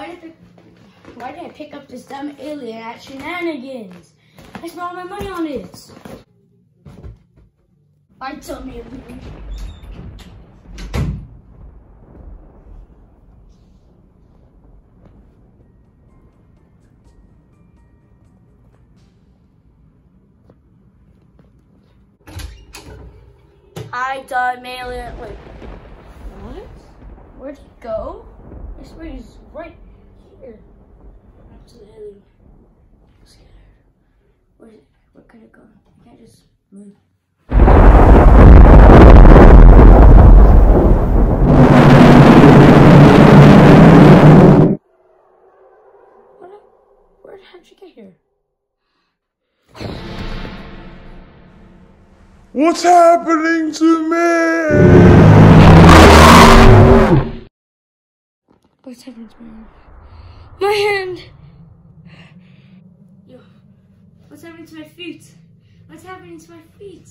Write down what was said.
Why did I, why did I pick up this dumb alien at shenanigans? I spent all my money on it. I tell me alien. Hi, dumb alien. Wait. What? Where'd he go? I swear he's right here. Up to the alien. Scared. Where, where could it go? I can't just move. What? Where how'd you get here? What's happening to me? What's happening to hand? My hand! Yo, what's happening to my feet? What's happening to my feet?